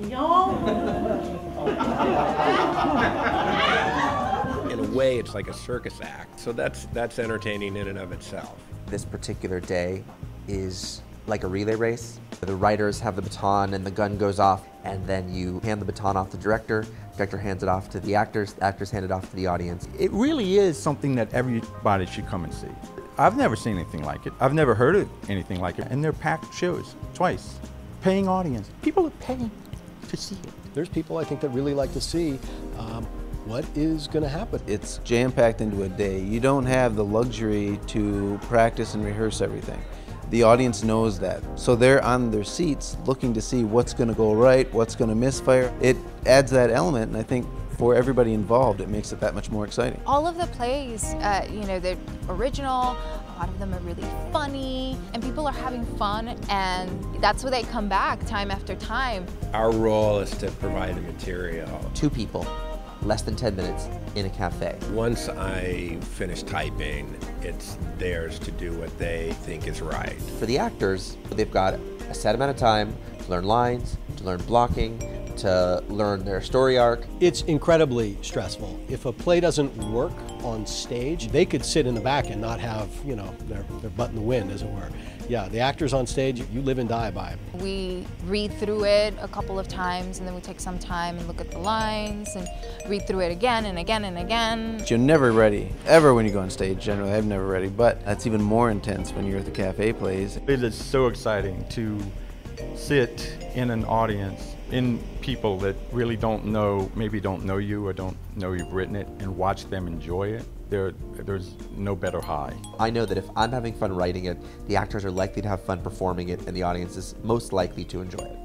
In a way, it's like a circus act. So that's that's entertaining in and of itself. This particular day is like a relay race. The writers have the baton and the gun goes off, and then you hand the baton off to the director. Director hands it off to the actors. The actors hand it off to the audience. It really is something that everybody should come and see. I've never seen anything like it. I've never heard of anything like it. And they're packed shows twice. Paying audience. People are paying to see it. There's people I think that really like to see um, what is going to happen. It's jam packed into a day. You don't have the luxury to practice and rehearse everything. The audience knows that. So they're on their seats looking to see what's going to go right, what's going to misfire. It adds that element, and I think for everybody involved, it makes it that much more exciting. All of the plays, uh, you know, they're original, a lot of them are really funny, and people are having fun, and that's why they come back time after time. Our role is to provide the material. Two people, less than 10 minutes in a cafe. Once I finish typing, it's theirs to do what they think is right. For the actors, they've got a set amount of time to learn lines, to learn blocking, to learn their story arc. It's incredibly stressful. If a play doesn't work on stage, they could sit in the back and not have, you know, their, their butt in the wind, as it were. Yeah, the actors on stage, you live and die by. it. We read through it a couple of times and then we take some time and look at the lines and read through it again and again and again. You're never ready, ever when you go on stage, generally. I'm never ready, but that's even more intense when you're at the cafe plays. It is so exciting to sit in an audience, in people that really don't know, maybe don't know you or don't know you've written it, and watch them enjoy it. There, there's no better high. I know that if I'm having fun writing it, the actors are likely to have fun performing it, and the audience is most likely to enjoy it.